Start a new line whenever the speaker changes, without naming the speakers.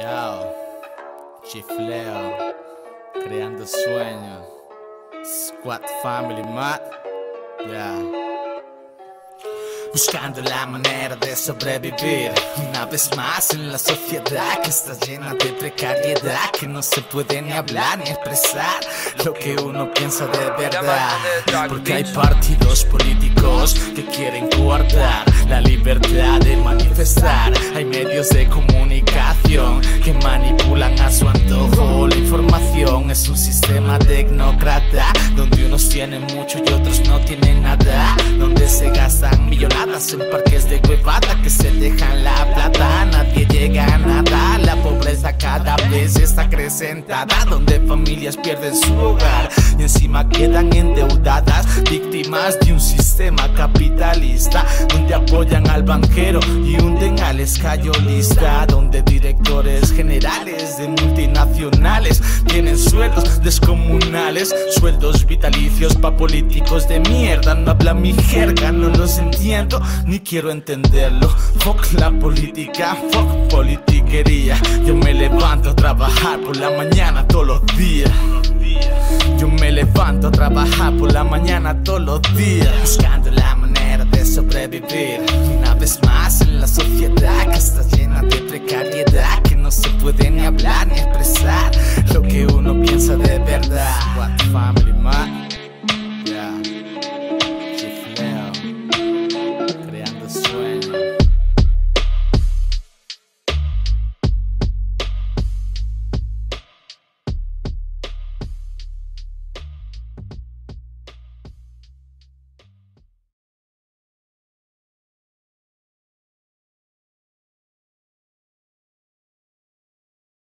Yo, chifleo, creando sueños. Squad Family Mat, yeah. Buscando la manera de sobrevivir. Una vez más en la sociedad que está llena de precariedad Que no se puede ni hablar ni expresar lo que uno piensa de verdad. Porque hay partidos políticos que quieren coartar la libertad de manifestar. Hay medios de comunicación que manipulan a su antojo. La información es un sistema tecnócrata Donde unos tienen mucho y otros no tienen nada. Donde se gastan millonadas en parques de huevada Que se dejan la plata, nadie llega a nada La pobreza cada vez está acrecentada. Donde familias pierden su hogar y encima quedan endeudadas Víctimas capitalista Donde apoyan al banquero y hunden al escayolista Donde directores generales de multinacionales Tienen sueldos descomunales Sueldos vitalicios pa' políticos de mierda. No habla mi jerga, no los entiendo ni quiero entenderlo. Fuck la política, fuck politiquería. Yo me levanto a trabajar por la mañana todos los días. Yo me levanto a trabajar la mañana todos los días. Buscando la manera de sobrevivir. Una vez más en la sociedad que está llena de precariedad Que no se puede ni hablar ni expresar Lo que uno piensa de verdad.